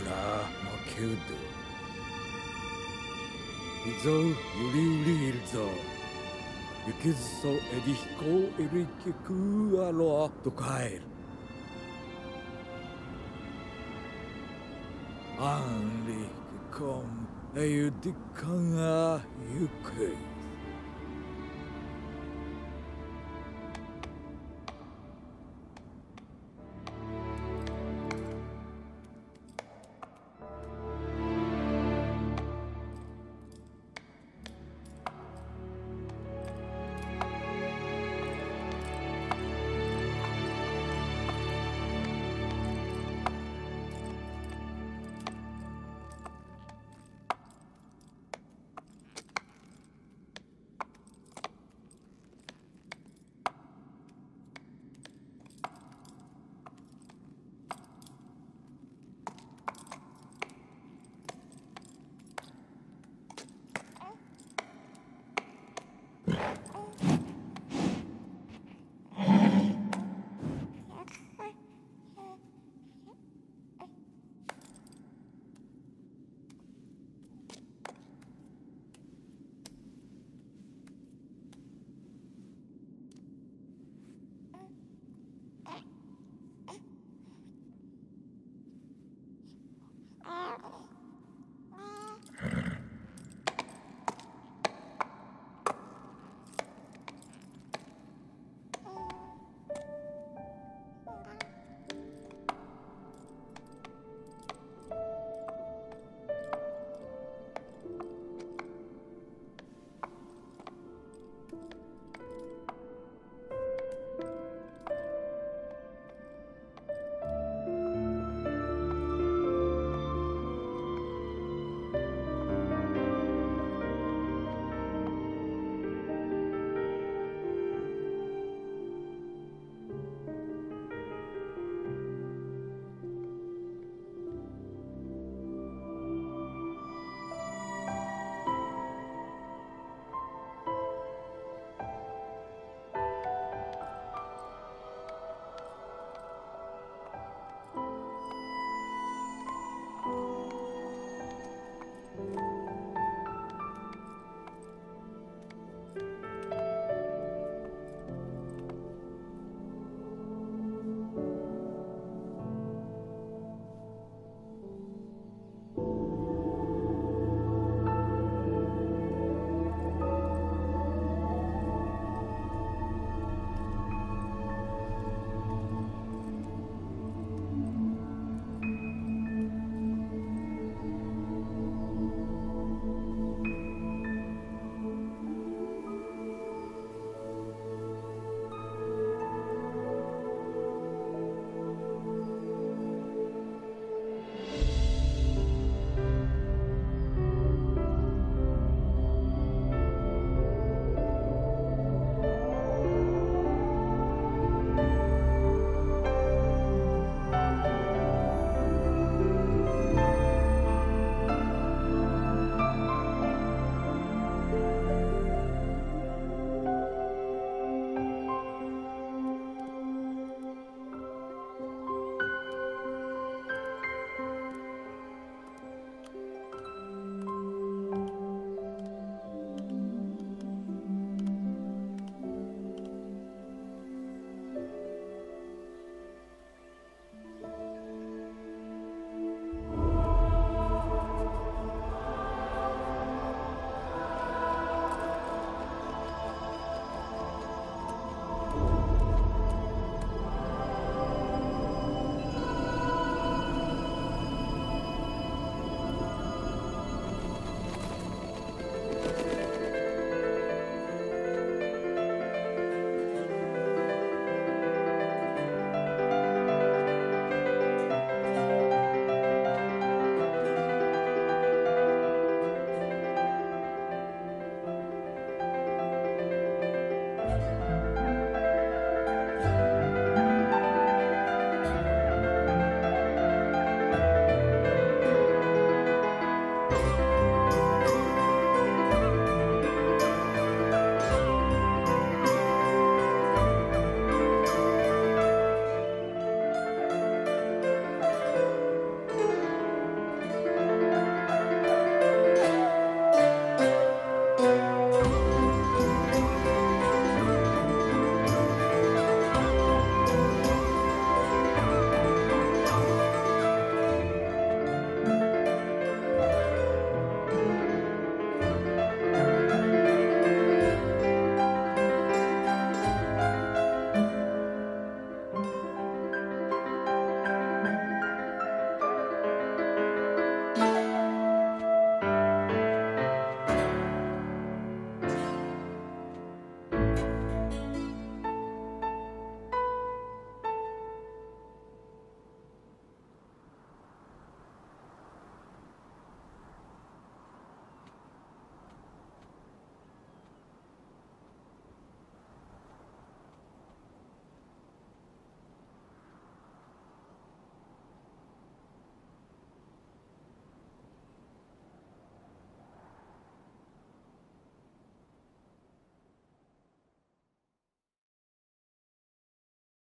ら負ける。でいぞゆりゆりるぞ。ゆきずそえりひこうえりきくあろうとかえる。あんりきこんえゆりかがゆく。